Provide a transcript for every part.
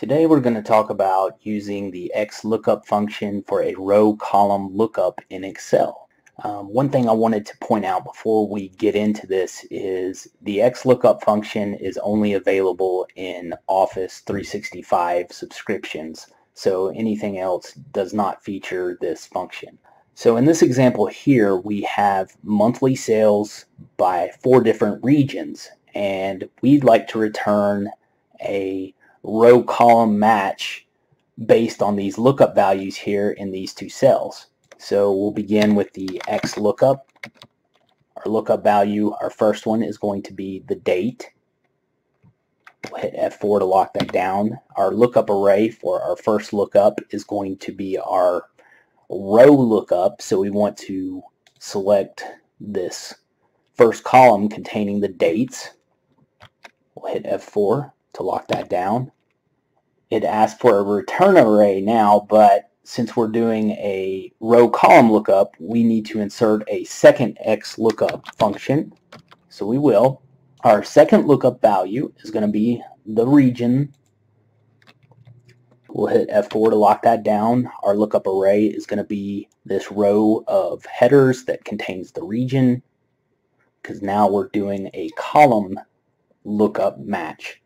Today we're going to talk about using the XLOOKUP function for a row column lookup in Excel. Um, one thing I wanted to point out before we get into this is the XLOOKUP function is only available in Office 365 subscriptions, so anything else does not feature this function. So in this example here, we have monthly sales by four different regions, and we'd like to return a row column match based on these lookup values here in these two cells. So we'll begin with the X lookup. Our lookup value, our first one is going to be the date. We'll hit F4 to lock that down. Our lookup array for our first lookup is going to be our row lookup. So we want to select this first column containing the dates. We'll hit F4 to lock that down. It asks for a return array now, but since we're doing a row column lookup, we need to insert a second X lookup function. So we will. Our second lookup value is going to be the region. We'll hit F4 to lock that down. Our lookup array is going to be this row of headers that contains the region because now we're doing a column lookup match.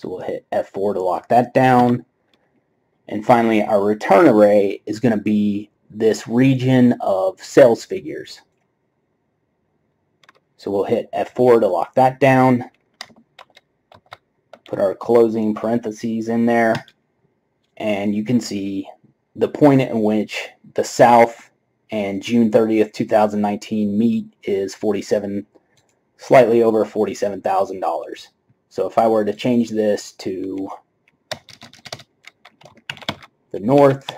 So we'll hit F4 to lock that down. And finally, our return array is going to be this region of sales figures. So we'll hit F4 to lock that down. Put our closing parentheses in there. And you can see the point at which the South and June 30th, 2019 meet is 47, slightly over $47,000. So if I were to change this to the north,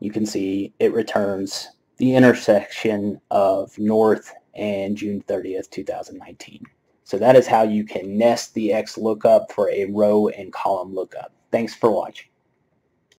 you can see it returns the intersection of north and June 30th, 2019. So that is how you can nest the X lookup for a row and column lookup. Thanks for watching.